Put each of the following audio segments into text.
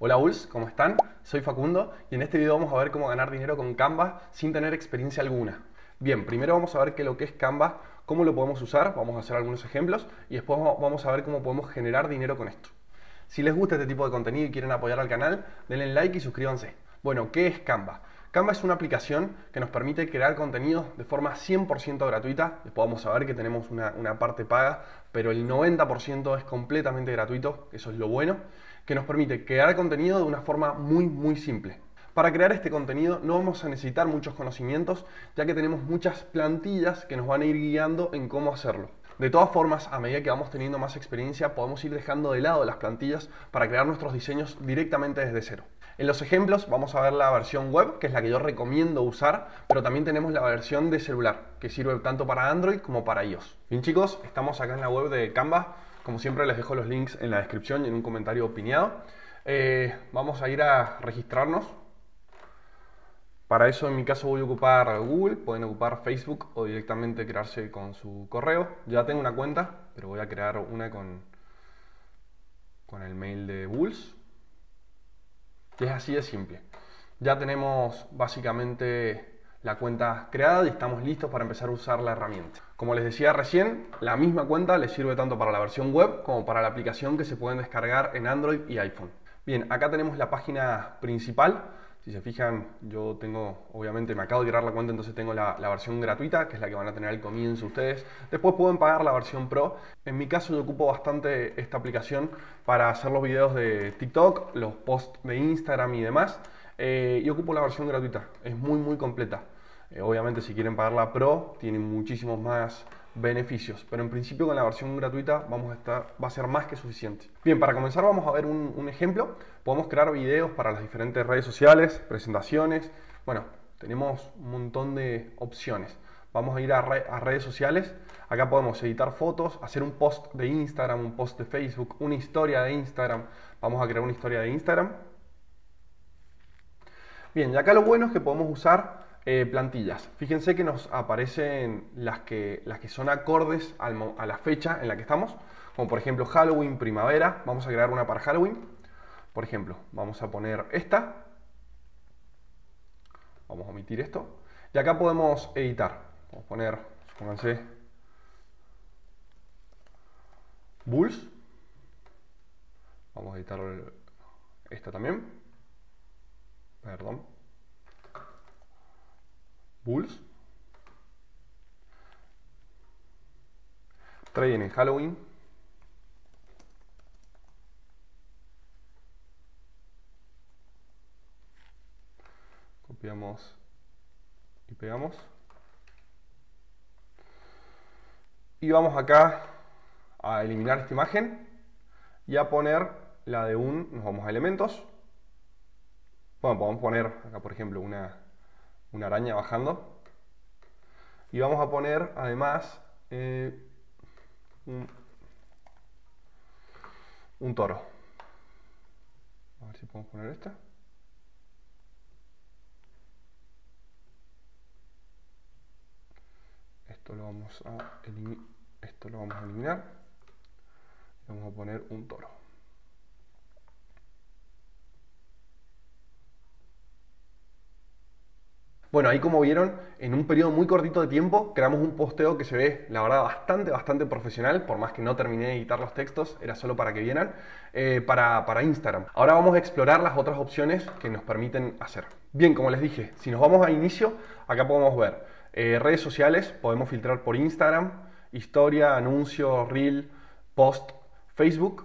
Hola Bulls, ¿cómo están? Soy Facundo y en este video vamos a ver cómo ganar dinero con Canva sin tener experiencia alguna. Bien, primero vamos a ver qué es lo que es Canva, cómo lo podemos usar, vamos a hacer algunos ejemplos y después vamos a ver cómo podemos generar dinero con esto. Si les gusta este tipo de contenido y quieren apoyar al canal, denle like y suscríbanse. Bueno, ¿qué es Canva? Canva es una aplicación que nos permite crear contenido de forma 100% gratuita. Después vamos a ver que tenemos una, una parte paga, pero el 90% es completamente gratuito, eso es lo bueno que nos permite crear contenido de una forma muy muy simple. Para crear este contenido no vamos a necesitar muchos conocimientos, ya que tenemos muchas plantillas que nos van a ir guiando en cómo hacerlo. De todas formas, a medida que vamos teniendo más experiencia, podemos ir dejando de lado las plantillas para crear nuestros diseños directamente desde cero. En los ejemplos vamos a ver la versión web, que es la que yo recomiendo usar, pero también tenemos la versión de celular, que sirve tanto para Android como para iOS. Bien chicos, estamos acá en la web de Canva como siempre les dejo los links en la descripción y en un comentario opinado. Eh, vamos a ir a registrarnos. Para eso en mi caso voy a ocupar Google, pueden ocupar Facebook o directamente crearse con su correo. Ya tengo una cuenta, pero voy a crear una con, con el mail de Bulls. Y es así de simple. Ya tenemos básicamente la cuenta creada y estamos listos para empezar a usar la herramienta. Como les decía recién, la misma cuenta les sirve tanto para la versión web como para la aplicación que se pueden descargar en Android y iPhone. Bien, acá tenemos la página principal. Si se fijan, yo tengo, obviamente me acabo de crear la cuenta, entonces tengo la, la, versión gratuita, que es la que van a tener al comienzo ustedes. Después pueden pagar la versión Pro. En mi caso yo ocupo bastante esta aplicación para hacer los videos de TikTok, los posts de Instagram y demás. Eh, y ocupo la versión gratuita, es muy muy completa. Eh, obviamente si quieren pagar la Pro tienen muchísimos más beneficios, pero en principio con la versión gratuita vamos a estar, va a ser más que suficiente. Bien, para comenzar vamos a ver un, ejemplo. Podemos crear videos para las diferentes redes sociales, presentaciones. Bueno, tenemos un montón de opciones. Vamos a ir a, a redes sociales. Acá podemos editar fotos, hacer un post de Instagram, un post de Facebook, una historia de Instagram. Vamos a crear una historia de Instagram. Bien, y acá lo bueno es que podemos usar eh, plantillas. Fíjense que nos aparecen las que, las que son acordes a la fecha en la que estamos, como por ejemplo Halloween, primavera. Vamos a crear una para Halloween. Por ejemplo, vamos a poner esta. Vamos a omitir esto. Y acá podemos editar. Vamos a poner, pónganse, Bulls. Vamos a editar esta también perdón, Bulls, Trading en Halloween, copiamos y pegamos. Y vamos acá a eliminar esta imagen y a poner la de un, nos vamos a elementos bueno, podemos poner acá, por ejemplo, una, araña bajando. Y vamos a poner, además, eh, un, toro. A ver si podemos poner esta. Esto lo vamos a esto lo vamos a eliminar. Y vamos a poner un toro. Bueno, ahí como vieron, en un periodo muy cortito de tiempo creamos un posteo que se ve, la verdad, bastante, bastante profesional, por más que no terminé de editar los textos, era solo para que vieran, eh, para, Instagram. Ahora vamos a explorar las otras opciones que nos permiten hacer. Bien, como les dije, si nos vamos a inicio, acá podemos ver eh, redes sociales, podemos filtrar por Instagram, historia, anuncio, reel, post, Facebook,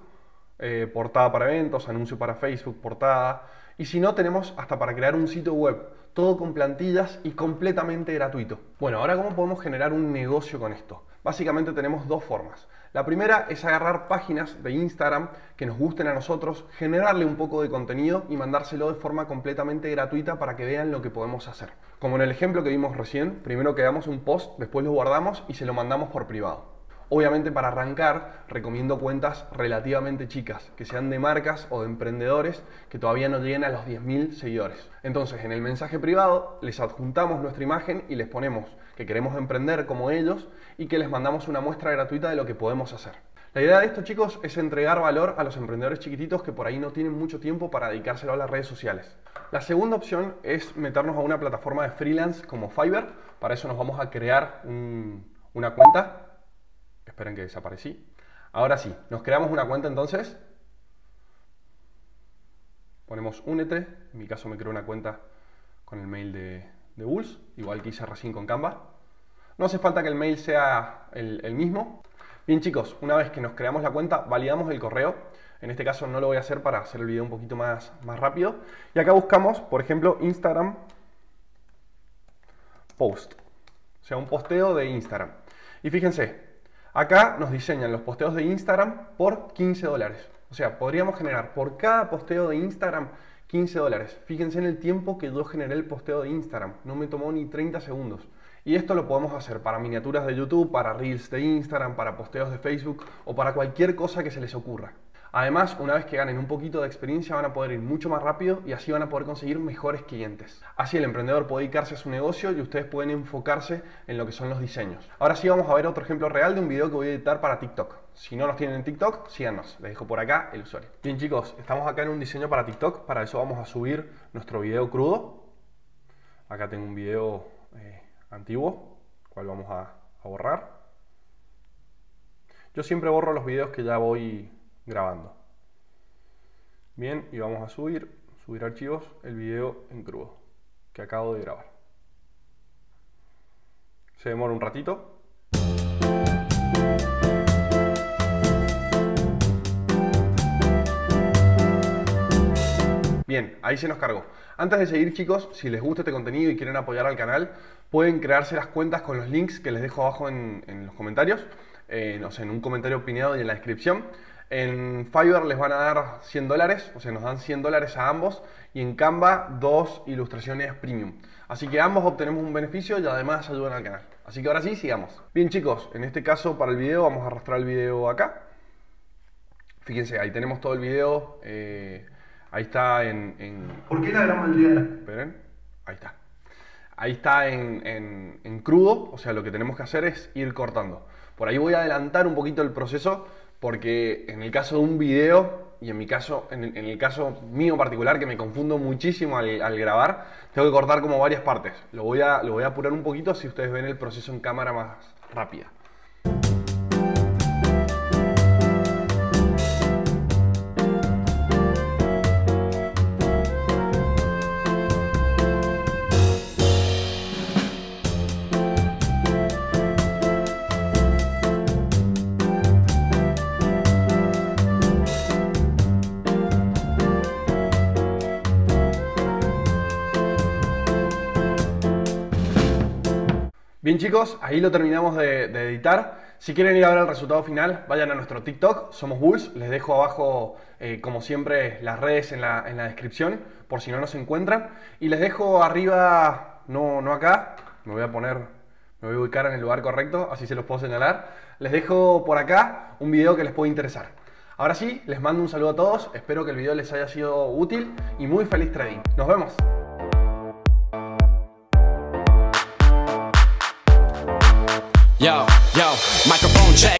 eh, portada para eventos, anuncio para Facebook, portada, y si no, tenemos hasta para crear un sitio web, todo con plantillas y completamente gratuito. Bueno, ahora cómo podemos generar un negocio con esto. Básicamente tenemos dos formas. La primera es agarrar páginas de Instagram que nos gusten a nosotros, generarle un poco de contenido y mandárselo de forma completamente gratuita para que vean lo que podemos hacer. Como en el ejemplo que vimos recién, primero creamos un post, después lo guardamos y se lo mandamos por privado. Obviamente para arrancar recomiendo cuentas relativamente chicas, que sean de marcas o de emprendedores que todavía no lleguen a los 10.000 seguidores. Entonces en el mensaje privado les adjuntamos nuestra imagen y les ponemos que queremos emprender como ellos y que les mandamos una muestra gratuita de lo que podemos hacer. La idea de esto, chicos, es entregar valor a los emprendedores chiquititos que por ahí no tienen mucho tiempo para dedicárselo a las redes sociales. La segunda opción es meternos a una plataforma de freelance como Fiverr. Para eso nos vamos a crear una cuenta. Esperen que desaparecí. Ahora sí, nos creamos una cuenta entonces. Ponemos únete. En mi caso me creo una cuenta con el mail de, de Bulls, igual que hice recién con Canva. No hace falta que el mail sea el mismo. Bien chicos, una vez que nos creamos la cuenta, validamos el correo. En este caso no lo voy a hacer para hacer el video un poquito más, más rápido. Y acá buscamos, por ejemplo, Instagram Post. O sea, un posteo de Instagram. Y fíjense, acá nos diseñan los posteos de Instagram por 15 dólares. O sea, podríamos generar por cada posteo de Instagram 15 dólares. Fíjense en el tiempo que yo generé el posteo de Instagram. No me tomó ni 30 segundos. Y esto lo podemos hacer para miniaturas de YouTube, para reels de Instagram, para posteos de Facebook o para cualquier cosa que se les ocurra. Además, una vez que ganen un poquito de experiencia van a poder ir mucho más rápido y así van a poder conseguir mejores clientes. Así el emprendedor puede dedicarse a su negocio y ustedes pueden enfocarse en lo que son los diseños. Ahora sí vamos a ver otro ejemplo real de un video que voy a editar para TikTok. Si no nos tienen en TikTok, síganos. Les dejo por acá el usuario. Bien chicos, estamos acá en un diseño para TikTok. Para eso vamos a subir nuestro video crudo. Acá tengo un video... Eh, antiguo, cual vamos a, borrar. Yo siempre borro los videos que ya voy grabando. Bien, y vamos a subir, subir archivos, el video en crudo que acabo de grabar. Se demora un ratito. Bien, ahí se nos cargó. Antes de seguir chicos, si les gusta este contenido y quieren apoyar al canal, pueden crearse las cuentas con los links que les dejo abajo en, los comentarios, eh, no en un comentario opinado y en la descripción. En Fiverr les van a dar 100 dólares, o sea, nos dan 100 dólares a ambos, y en Canva dos ilustraciones premium. Así que ambos obtenemos un beneficio y además ayudan al canal. Así que ahora sí, sigamos. Bien chicos, en este caso para el video vamos a arrastrar el video acá. Fíjense, ahí tenemos todo el video. Eh, Ahí está en, ¿Por qué la gran mayoría Esperen, ahí está. Ahí está en, en, crudo, o sea, lo que tenemos que hacer es ir cortando. Por ahí voy a adelantar un poquito el proceso porque en el caso de un video y en mi caso, en, el caso mío particular, que me confundo muchísimo al, al, grabar, tengo que cortar como varias partes. Lo voy, a, lo voy a apurar un poquito si ustedes ven el proceso en cámara más rápida. Bien chicos, ahí lo terminamos de, editar. Si quieren ir a ver el resultado final, vayan a nuestro TikTok, somos Bulls. Les dejo abajo, eh, como siempre, las redes en la, descripción, por si no nos encuentran. Y les dejo arriba, no, no acá, me voy a poner, me voy a ubicar en el lugar correcto, así se los puedo señalar. Les dejo por acá un video que les puede interesar. Ahora sí, les mando un saludo a todos, espero que el video les haya sido útil y muy feliz trading. Nos vemos. Yo, yo, microphone check.